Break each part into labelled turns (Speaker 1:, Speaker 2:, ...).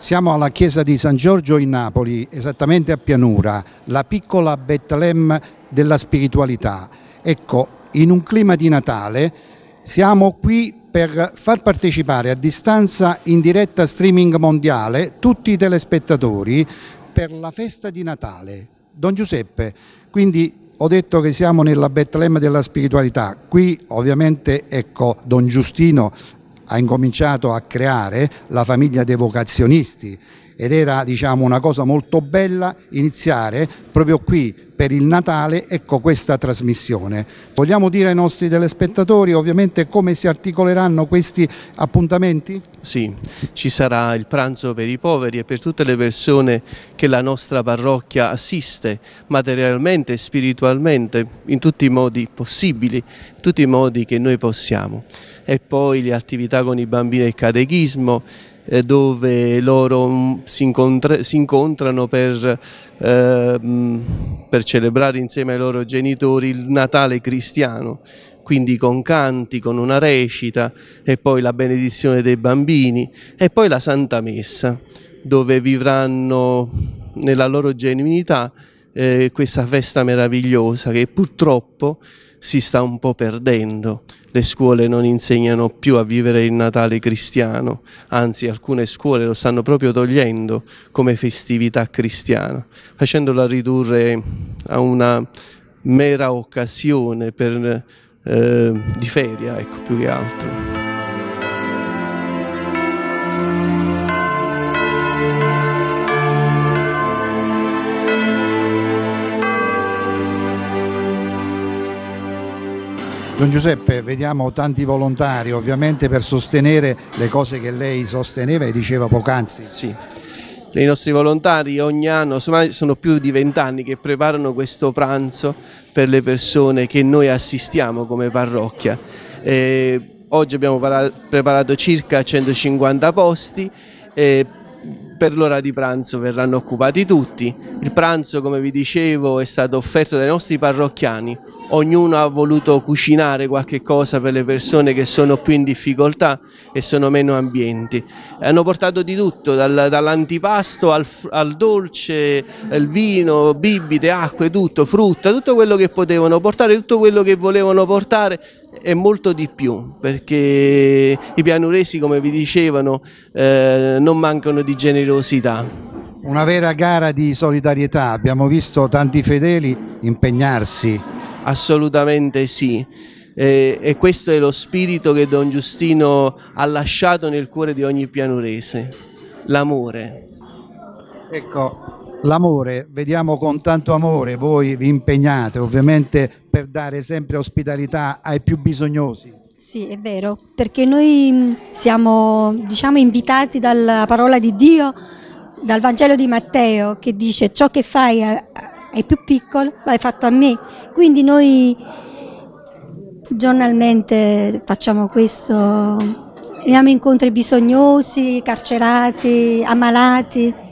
Speaker 1: Siamo alla chiesa di San Giorgio in Napoli, esattamente a Pianura, la piccola Betlemme della spiritualità. Ecco, in un clima di Natale siamo qui per far partecipare a distanza in diretta streaming mondiale tutti i telespettatori per la festa di Natale. Don Giuseppe, quindi ho detto che siamo nella Betlemme della spiritualità. Qui ovviamente ecco Don Giustino ha incominciato a creare la famiglia dei vocazionisti ed era diciamo, una cosa molto bella iniziare proprio qui per il Natale ecco questa trasmissione. Vogliamo dire ai nostri telespettatori ovviamente come si articoleranno questi appuntamenti?
Speaker 2: Sì, ci sarà il pranzo per i poveri e per tutte le persone che la nostra parrocchia assiste materialmente e spiritualmente in tutti i modi possibili, in tutti i modi che noi possiamo. E poi le attività con i bambini del catechismo, eh, dove loro mm, si, incontra si incontrano per, eh, mm, per celebrare insieme ai loro genitori il Natale cristiano. Quindi con canti, con una recita e poi la benedizione dei bambini e poi la Santa Messa dove vivranno nella loro genuinità eh, questa festa meravigliosa che purtroppo si sta un po' perdendo. Le scuole non insegnano più a vivere il Natale cristiano, anzi alcune scuole lo stanno proprio togliendo come festività cristiana, facendola ridurre a una mera occasione per, eh, di feria, ecco, più che altro.
Speaker 1: Don Giuseppe, vediamo tanti volontari ovviamente per sostenere le cose che lei sosteneva e diceva poc'anzi.
Speaker 2: Sì. I nostri volontari ogni anno, sono più di vent'anni che preparano questo pranzo per le persone che noi assistiamo come parrocchia. E oggi abbiamo preparato circa 150 posti e per l'ora di pranzo verranno occupati tutti. Il pranzo, come vi dicevo, è stato offerto dai nostri parrocchiani ognuno ha voluto cucinare qualche cosa per le persone che sono più in difficoltà e sono meno ambienti. Hanno portato di tutto, dal, dall'antipasto al, al, dolce, il vino, bibite, acque, tutto, frutta, tutto quello che potevano portare, tutto quello che volevano portare e molto di più perché i pianuresi come vi dicevano eh, non mancano di generosità.
Speaker 1: Una vera gara di solidarietà, abbiamo visto tanti fedeli impegnarsi
Speaker 2: Assolutamente sì. E, e, questo è lo spirito che Don Giustino ha lasciato nel cuore di ogni pianurese, l'amore.
Speaker 1: Ecco, l'amore, vediamo con tanto amore voi vi impegnate ovviamente per dare sempre ospitalità ai più bisognosi.
Speaker 3: Sì, è vero, perché noi siamo diciamo, invitati dalla parola di Dio, dal Vangelo di Matteo, che dice ciò che fai è più piccolo, l'hai fatto a me. Quindi noi giornalmente facciamo questo, andiamo incontro ai bisognosi, carcerati, ammalati.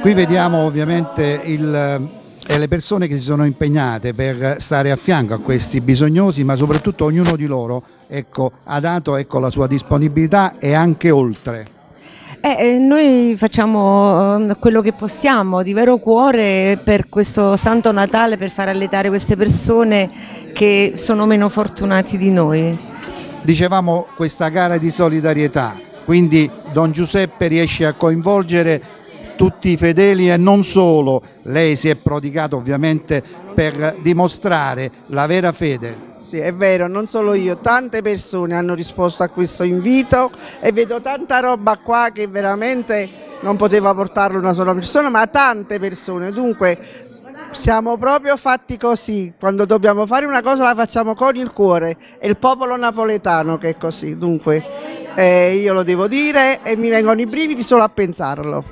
Speaker 1: Qui vediamo ovviamente il e le persone che si sono impegnate per stare a fianco a questi bisognosi, ma soprattutto ognuno di loro ecco, ha dato ecco, la sua disponibilità e anche oltre.
Speaker 4: Eh, eh noi facciamo eh, quello che possiamo di vero cuore per questo Santo Natale, per far alletare queste persone che sono meno fortunati di noi.
Speaker 1: Dicevamo questa gara di solidarietà, quindi Don Giuseppe riesce a coinvolgere tutti i fedeli e non solo, lei si è prodigato ovviamente per dimostrare la vera fede.
Speaker 5: Sì, è vero, non solo io, tante persone hanno risposto a questo invito e vedo tanta roba qua che veramente non poteva portarlo una sola persona, ma tante persone, dunque siamo proprio fatti così, quando dobbiamo fare una cosa la facciamo con il cuore, è il popolo napoletano che è così, dunque eh, io lo devo dire e mi vengono i brividi solo a pensarlo.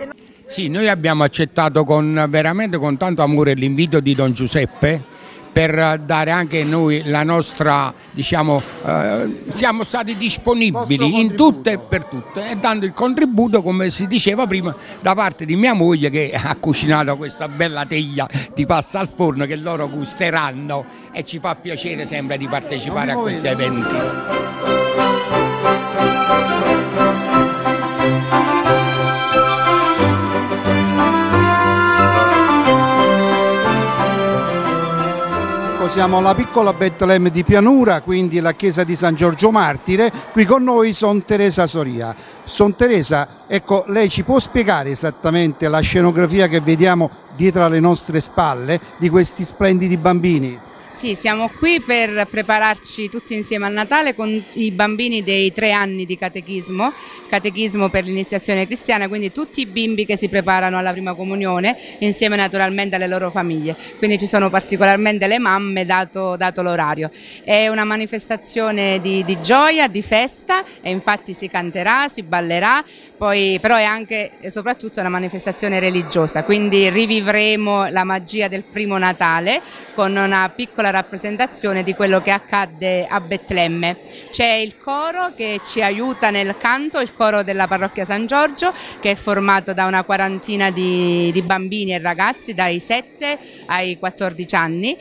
Speaker 6: Sì, noi abbiamo accettato con, veramente con tanto amore l'invito di Don Giuseppe per dare anche noi la nostra, diciamo, eh, siamo stati disponibili in tutto e per tutto e dando il contributo, come si diceva prima, da parte di mia moglie che ha cucinato questa bella teglia di pasta al forno che loro gusteranno e ci fa piacere sempre di partecipare a questi eventi.
Speaker 1: Siamo alla piccola Betlemme di Pianura, quindi la chiesa di San Giorgio Martire. Qui con noi sono Teresa Soria. Son Teresa, ecco, lei ci può spiegare esattamente la scenografia che vediamo dietro alle nostre spalle di questi splendidi bambini?
Speaker 7: Sì, siamo qui per prepararci tutti insieme al Natale con i bambini dei tre anni di catechismo, catechismo per l'iniziazione cristiana, quindi tutti i bimbi che si preparano alla prima comunione insieme naturalmente alle loro famiglie, quindi ci sono particolarmente le mamme dato, dato l'orario. È una manifestazione di, di gioia, di festa e infatti si canterà, si ballerà, poi, però è anche e soprattutto una manifestazione religiosa, quindi rivivremo la magia del primo Natale con una piccola rappresentazione di quello che accadde a Betlemme. C'è il coro che ci aiuta nel canto, il coro della parrocchia San Giorgio che è formato da una quarantina di, di bambini e ragazzi dai 7 ai 14 anni,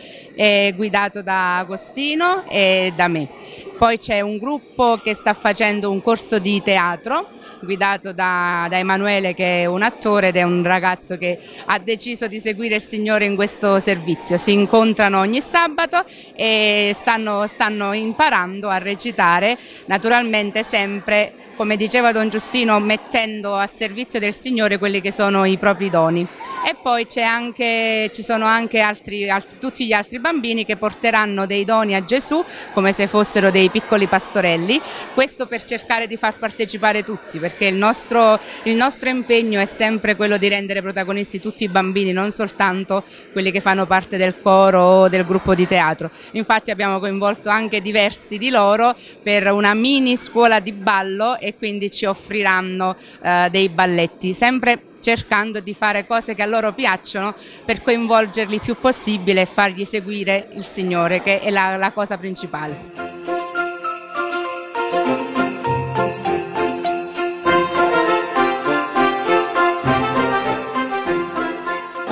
Speaker 7: guidato da Agostino e da me. Poi c'è un gruppo che sta facendo un corso di teatro guidato da, da, Emanuele che è un attore ed è un ragazzo che ha deciso di seguire il Signore in questo servizio. Si incontrano ogni sabato e stanno, stanno imparando a recitare naturalmente sempre come diceva Don Giustino, mettendo a servizio del Signore quelli che sono i propri doni. E poi anche, ci sono anche altri, altri, tutti gli altri bambini che porteranno dei doni a Gesù come se fossero dei piccoli pastorelli, questo per cercare di far partecipare tutti, perché il nostro, il nostro impegno è sempre quello di rendere protagonisti tutti i bambini, non soltanto quelli che fanno parte del coro o del gruppo di teatro. Infatti abbiamo coinvolto anche diversi di loro per una mini scuola di ballo e quindi ci offriranno eh, dei balletti, sempre cercando di fare cose che a loro piacciono per coinvolgerli il più possibile e fargli seguire il Signore, che è la, la cosa principale.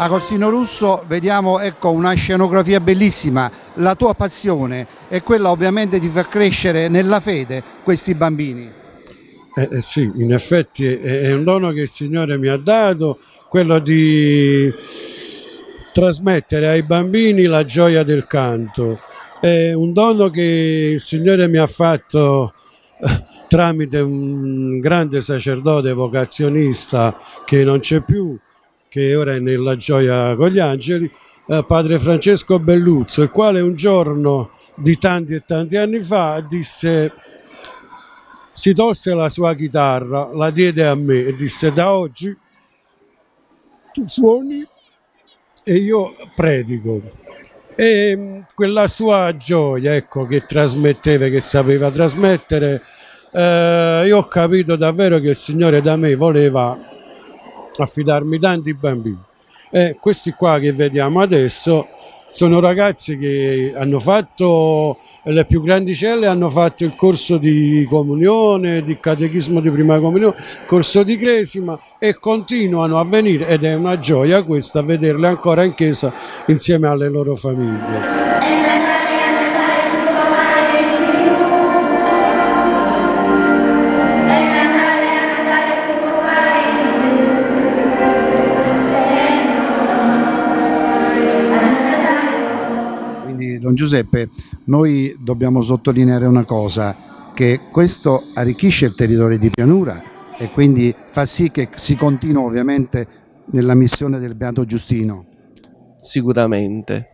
Speaker 1: Agostino Russo, vediamo ecco, una scenografia bellissima, la tua passione è quella ovviamente di far crescere nella fede questi bambini.
Speaker 8: Eh, eh, sì, in effetti è, un dono che il Signore mi ha dato, quello di trasmettere ai bambini la gioia del canto. È un dono che il Signore mi ha fatto eh, tramite un grande sacerdote vocazionista che non c'è più, che ora è nella gioia con gli angeli, eh, padre Francesco Belluzzo, il quale un giorno di tanti e tanti anni fa disse si tolse la sua chitarra, la diede a me e disse da oggi tu suoni e io predico. E mm, quella sua gioia ecco, che trasmetteva, che sapeva trasmettere, eh, io ho capito davvero che il Signore da me voleva affidarmi tanti bambini. E questi qua che vediamo adesso sono ragazzi che hanno fatto, le più grandicelle hanno fatto il corso di comunione, di catechismo di prima comunione, corso di cresima e continuano a venire ed è una gioia questa vederle ancora in chiesa insieme alle loro famiglie.
Speaker 1: Giuseppe, noi dobbiamo sottolineare una cosa, che questo arricchisce il territorio di pianura e quindi fa sì che si continui ovviamente nella missione del Beato Giustino.
Speaker 2: Sicuramente.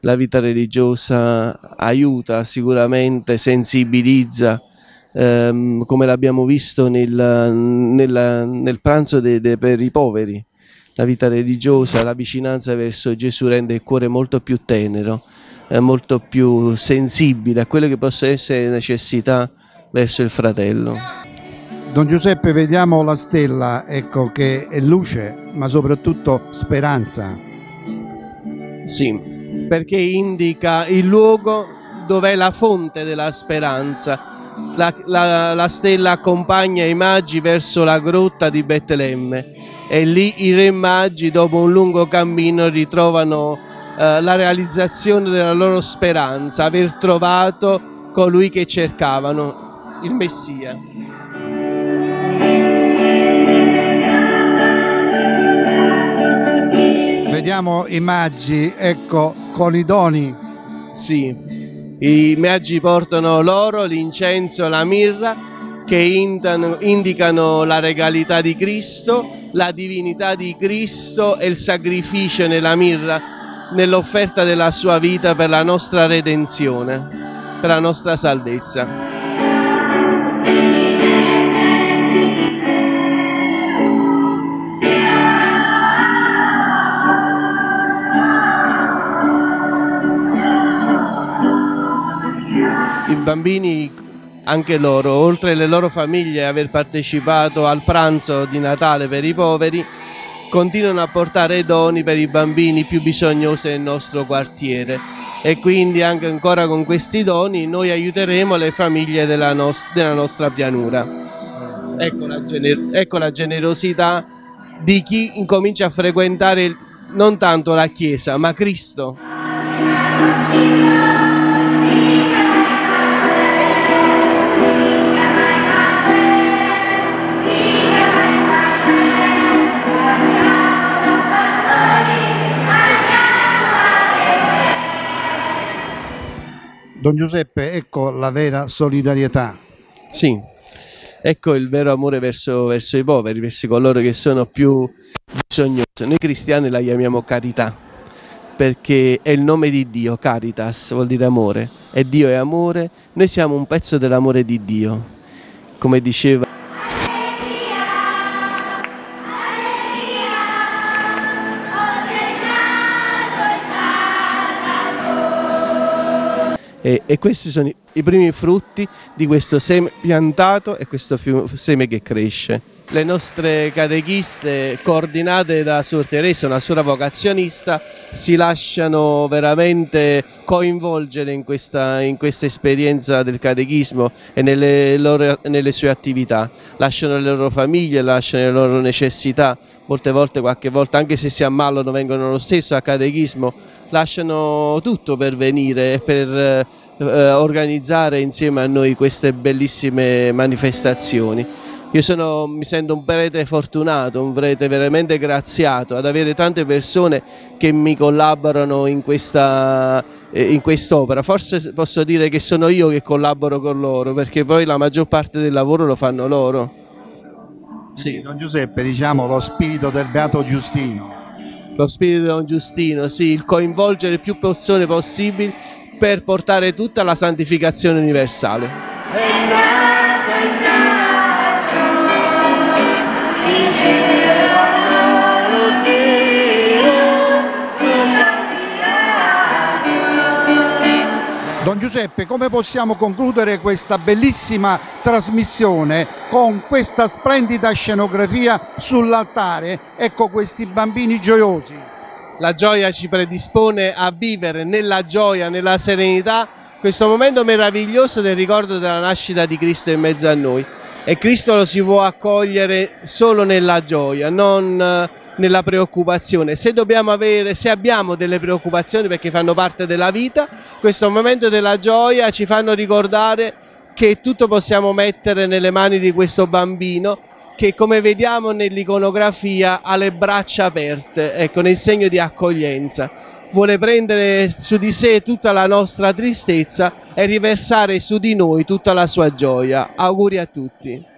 Speaker 2: La vita religiosa aiuta, sicuramente sensibilizza, ehm, come l'abbiamo visto nel, nel, nel pranzo de, de, per i poveri. La vita religiosa, la vicinanza verso Gesù rende il cuore molto più tenero molto più sensibile a quelle che possono essere le necessità verso il fratello.
Speaker 1: Don Giuseppe, vediamo la stella, ecco che è luce, ma soprattutto speranza.
Speaker 2: Sì, perché indica il luogo dove è la fonte della speranza. La, la, la stella accompagna i magi verso la grotta di Betlemme e lì i re magi dopo un lungo cammino ritrovano eh, la realizzazione della loro speranza, aver trovato colui che cercavano, il Messia.
Speaker 1: Vediamo i magi, ecco, con i doni.
Speaker 2: Sì, i magi portano l'oro, l'incenso, la mirra che indicano la regalità di Cristo, la divinità di Cristo e il sacrificio nella mirra, nell'offerta della sua vita per la nostra redenzione, per la nostra salvezza. I bambini, anche loro, oltre alle loro famiglie, aver partecipato al pranzo di Natale per i poveri, continuano a portare doni per i bambini più bisognosi del nostro quartiere e quindi anche ancora con questi doni noi aiuteremo le famiglie della, nos della nostra pianura. Ecco la, ecco la generosità di chi incomincia a frequentare non tanto la Chiesa, ma Cristo.
Speaker 1: Don Giuseppe, ecco la vera solidarietà.
Speaker 2: Sì, ecco il vero amore verso, verso i poveri, verso coloro che sono più bisognosi. Noi cristiani la chiamiamo carità, perché è il nome di Dio, caritas vuol dire amore, e Dio è amore, noi siamo un pezzo dell'amore di Dio, come diceva e, e questi sono i, primi frutti di questo seme piantato e questo seme che cresce. Le nostre catechiste coordinate da Suor Teresa, una sua vocazionista, si lasciano veramente coinvolgere in questa, in questa esperienza del catechismo e nelle, loro, nelle sue attività. Lasciano le loro famiglie, lasciano le loro necessità, molte volte, qualche volta, anche se si ammalano, vengono lo stesso a catechismo, lasciano tutto per venire e per eh, organizzare insieme a noi queste bellissime manifestazioni. Io sono, mi sento un prete fortunato, un prete veramente graziato ad avere tante persone che mi collaborano in questa eh, in quest'opera. Forse posso dire che sono io che collaboro con loro perché poi la maggior parte del lavoro lo fanno loro.
Speaker 1: Sì. Don Giuseppe, diciamo lo spirito del Beato Giustino.
Speaker 2: Lo spirito di Don Giustino, sì, il coinvolgere più persone possibili per portare tutta la santificazione universale.
Speaker 1: Don Giuseppe, come possiamo concludere questa bellissima trasmissione con questa splendida scenografia sull'altare? Ecco questi bambini gioiosi.
Speaker 2: La gioia ci predispone a vivere nella gioia, nella serenità, questo momento meraviglioso del ricordo della nascita di Cristo in mezzo a noi. E Cristo lo si può accogliere solo nella gioia, non nella preoccupazione. Se, avere, se abbiamo delle preoccupazioni perché fanno parte della vita, questo momento della gioia ci fanno ricordare che tutto possiamo mettere nelle mani di questo bambino che come vediamo nell'iconografia ha le braccia aperte, ecco, nel segno di accoglienza. Vuole prendere su di sé tutta la nostra tristezza e riversare su di noi tutta la sua gioia. Auguri a tutti.